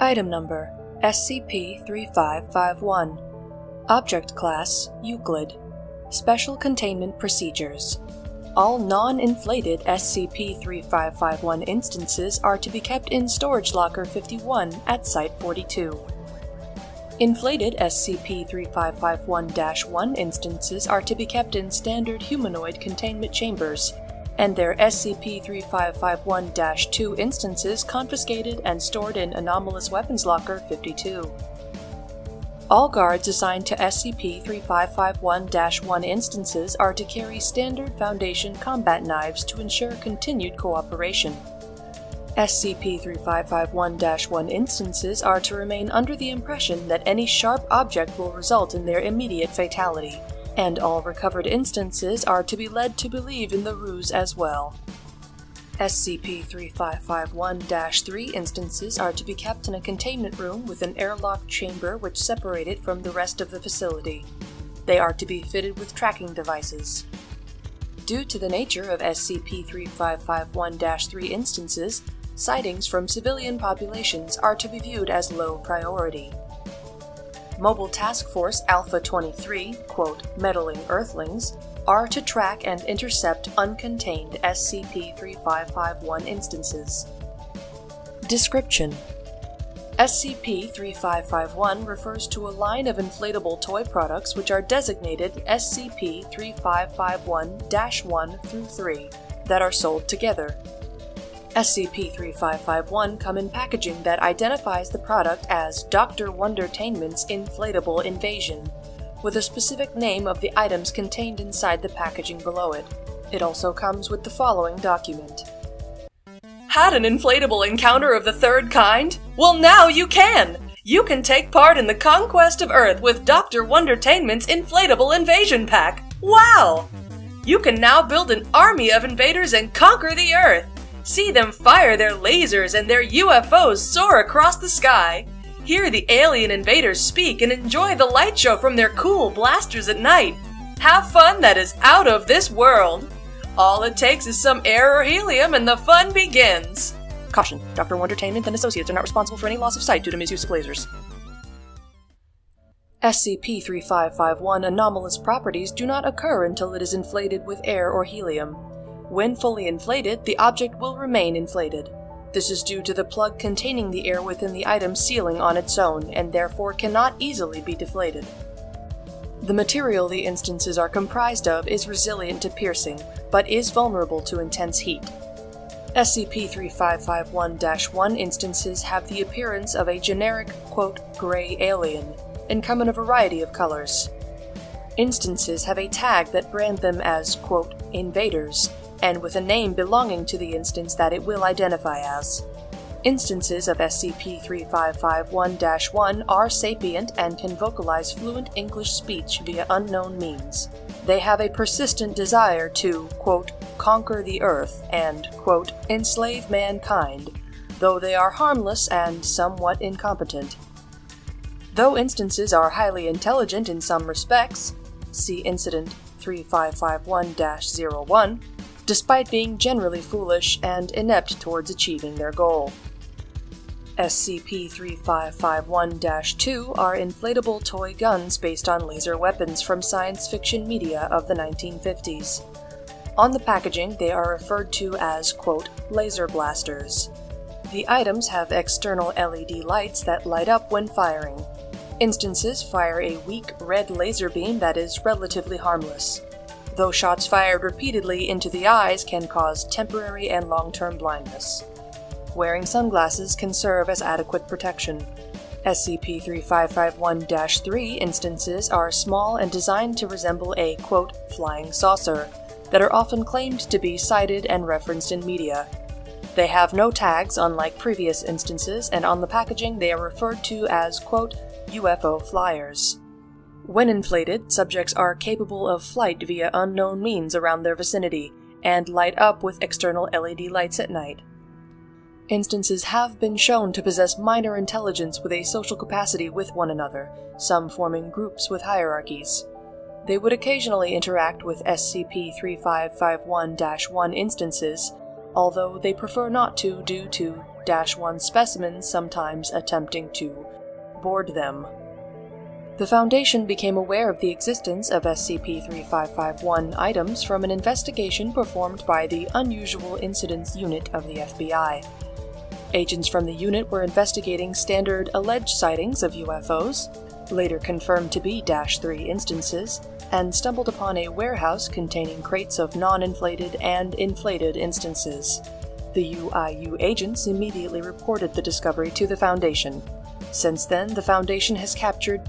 Item Number SCP-3551 Object Class Euclid. Special Containment Procedures. All non-inflated SCP-3551 instances are to be kept in Storage Locker 51 at Site-42. Inflated SCP-3551-1 instances are to be kept in standard humanoid containment chambers, and their SCP-3551-2 instances confiscated and stored in Anomalous Weapons Locker 52. All guards assigned to SCP-3551-1 instances are to carry standard Foundation combat knives to ensure continued cooperation. SCP-3551-1 instances are to remain under the impression that any sharp object will result in their immediate fatality, and all recovered instances are to be led to believe in the ruse as well. SCP-3551-3 instances are to be kept in a containment room with an airlock chamber which separate it from the rest of the facility. They are to be fitted with tracking devices. Due to the nature of SCP-3551-3 instances, sightings from civilian populations are to be viewed as low priority. Mobile Task Force Alpha 23, quote, meddling Earthlings, are to track and intercept uncontained SCP 3551 instances. Description SCP 3551 refers to a line of inflatable toy products which are designated SCP 3551 1 through 3 that are sold together. SCP-3551 come in packaging that identifies the product as Dr. Wondertainment's Inflatable Invasion, with a specific name of the items contained inside the packaging below it. It also comes with the following document. Had an inflatable encounter of the third kind? Well now you can! You can take part in the conquest of Earth with Dr. Wondertainment's Inflatable Invasion Pack! Wow! You can now build an army of invaders and conquer the Earth! See them fire their lasers and their UFOs soar across the sky. Hear the alien invaders speak and enjoy the light show from their cool blasters at night. Have fun that is out of this world. All it takes is some air or helium and the fun begins. Caution, Dr. Wondertainment and Associates are not responsible for any loss of sight due to misuse of lasers. SCP-3551 anomalous properties do not occur until it is inflated with air or helium. When fully inflated, the object will remain inflated. This is due to the plug containing the air within the item sealing on its own, and therefore cannot easily be deflated. The material the instances are comprised of is resilient to piercing, but is vulnerable to intense heat. SCP-3551-1 instances have the appearance of a generic, quote, gray alien, and come in a variety of colors. Instances have a tag that brand them as, quote, invaders, and with a name belonging to the instance that it will identify as. Instances of SCP-3551-1 are sapient and can vocalize fluent English speech via unknown means. They have a persistent desire to, quote, conquer the Earth and, quote, enslave mankind, though they are harmless and somewhat incompetent. Though instances are highly intelligent in some respects, see Incident 3551-01, despite being generally foolish and inept towards achieving their goal. SCP-3551-2 are inflatable toy guns based on laser weapons from science fiction media of the 1950s. On the packaging, they are referred to as, quote, laser blasters. The items have external LED lights that light up when firing. Instances fire a weak red laser beam that is relatively harmless though shots fired repeatedly into the eyes can cause temporary and long-term blindness. Wearing sunglasses can serve as adequate protection. SCP-3551-3 instances are small and designed to resemble a, quote, flying saucer, that are often claimed to be cited and referenced in media. They have no tags, unlike previous instances, and on the packaging they are referred to as, quote, UFO flyers. When inflated, subjects are capable of flight via unknown means around their vicinity, and light up with external LED lights at night. Instances have been shown to possess minor intelligence with a social capacity with one another, some forming groups with hierarchies. They would occasionally interact with SCP-3551-1 instances, although they prefer not to due to Dash 1 specimens sometimes attempting to board them. The Foundation became aware of the existence of SCP-3551 items from an investigation performed by the Unusual Incidents Unit of the FBI. Agents from the unit were investigating standard alleged sightings of UFOs, later confirmed to be Dash 3 instances, and stumbled upon a warehouse containing crates of non-inflated and inflated instances. The UIU agents immediately reported the discovery to the Foundation. Since then, the Foundation has captured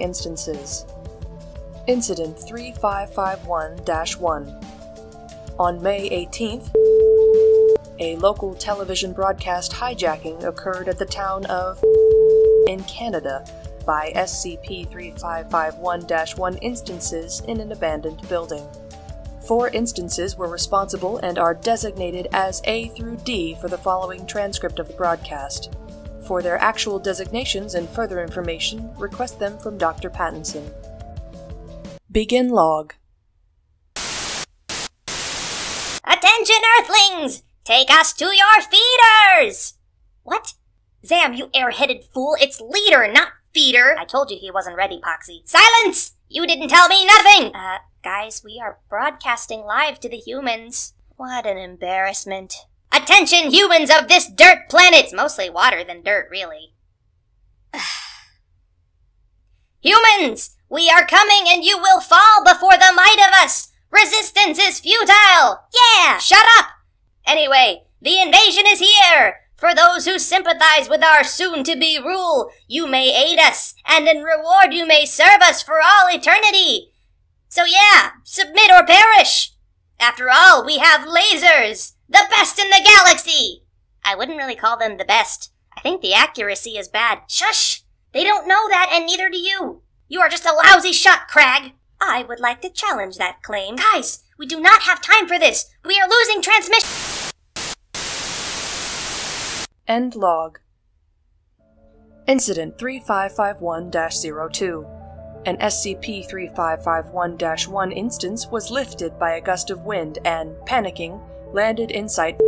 instances. Incident 3551-1 On May 18th, a local television broadcast hijacking occurred at the town of in Canada by SCP-3551-1 instances in an abandoned building. Four instances were responsible and are designated as A through D for the following transcript of the broadcast. For their actual designations and further information, request them from Dr. Pattinson. Begin log. Attention, Earthlings! Take us to your feeders! What? Zam, you airheaded fool, it's leader, not feeder! I told you he wasn't ready, Poxy. Silence! You didn't tell me nothing! Uh, guys, we are broadcasting live to the humans. What an embarrassment. Attention, humans of this dirt planet! It's mostly water than dirt, really. humans! We are coming and you will fall before the might of us! Resistance is futile! Yeah! Shut up! Anyway, the invasion is here! For those who sympathize with our soon-to-be rule, you may aid us, and in reward you may serve us for all eternity. So yeah, submit or perish! After all, we have lasers! The best in the galaxy! I wouldn't really call them the best. I think the accuracy is bad. Shush! They don't know that, and neither do you. You are just a lousy shot, Crag. I would like to challenge that claim. Guys, we do not have time for this. We are losing transmission. End log. Incident 3551 02. An SCP 3551 1 instance was lifted by a gust of wind and, panicking, landed in sight.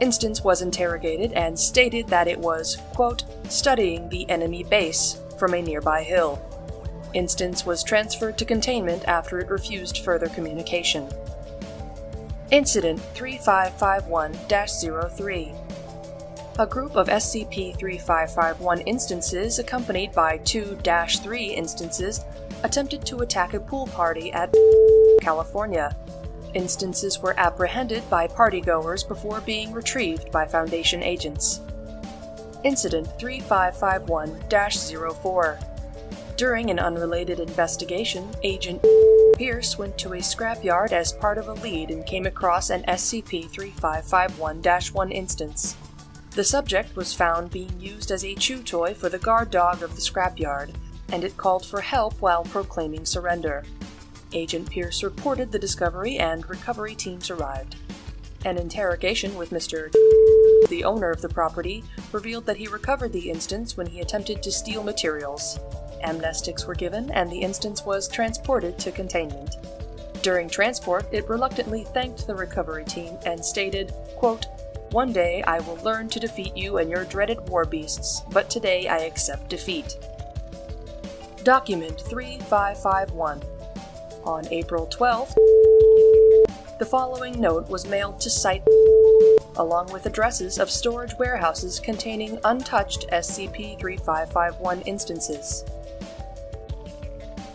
Instance was interrogated and stated that it was, quote, studying the enemy base from a nearby hill. Instance was transferred to containment after it refused further communication. Incident 3551 03. A group of SCP 3551 instances, accompanied by two 3 instances, attempted to attack a pool party at California. Instances were apprehended by partygoers before being retrieved by Foundation agents. Incident 3551-04 During an unrelated investigation, Agent Pierce went to a scrapyard as part of a lead and came across an SCP-3551-1 instance. The subject was found being used as a chew toy for the guard dog of the scrapyard, and it called for help while proclaiming surrender. Agent Pierce reported the discovery and recovery teams arrived. An interrogation with Mr. the owner of the property revealed that he recovered the instance when he attempted to steal materials. Amnestics were given and the instance was transported to containment. During transport, it reluctantly thanked the recovery team and stated, quote, One day I will learn to defeat you and your dreaded war beasts, but today I accept defeat. Document 3551 on April 12th, the following note was mailed to Site along with addresses of storage warehouses containing untouched SCP-3551 instances.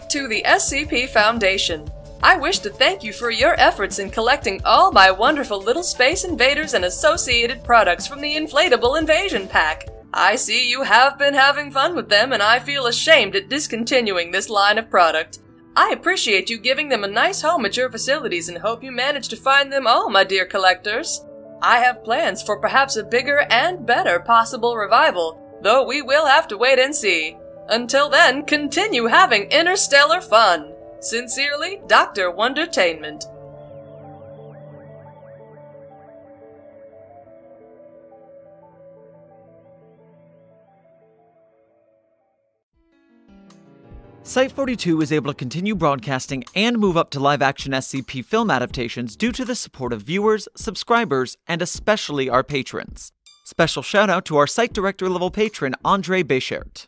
To the SCP Foundation, I wish to thank you for your efforts in collecting all my wonderful little Space Invaders and associated products from the Inflatable Invasion Pack. I see you have been having fun with them and I feel ashamed at discontinuing this line of product. I appreciate you giving them a nice home at your facilities and hope you manage to find them all, my dear collectors. I have plans for perhaps a bigger and better possible revival, though we will have to wait and see. Until then, continue having interstellar fun. Sincerely, Dr. Wondertainment. Site42 is able to continue broadcasting and move up to live action SCP film adaptations due to the support of viewers, subscribers, and especially our patrons. Special shout out to our site director level patron, Andre Bechert.